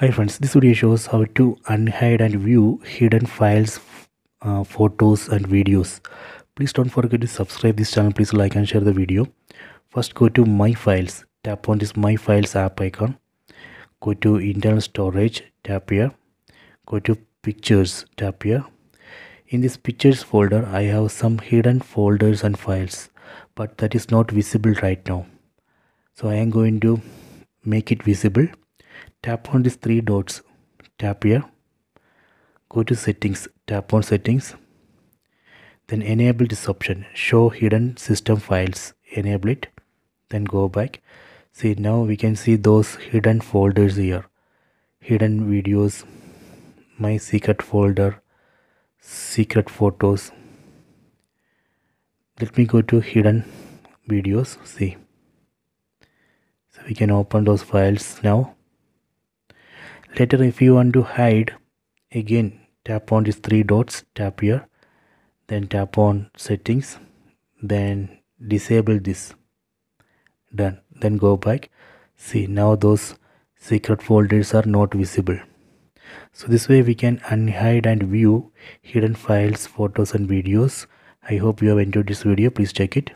Hi friends, this video shows how to unhide and view hidden files, uh, photos and videos. Please don't forget to subscribe this channel. Please like and share the video. First go to my files. Tap on this my files app icon. Go to internal storage. Tap here. Go to pictures. Tap here. In this pictures folder, I have some hidden folders and files, but that is not visible right now. So I am going to make it visible tap on these three dots. Tap here. Go to settings. Tap on settings. Then enable this option. Show hidden system files. Enable it. Then go back. See now we can see those hidden folders here. Hidden videos. My secret folder. Secret photos. Let me go to hidden videos. See. So we can open those files now later if you want to hide again tap on these three dots tap here then tap on settings then disable this. Done. Then go back. See now those secret folders are not visible. So this way we can unhide and view hidden files photos and videos. I hope you have enjoyed this video. Please check it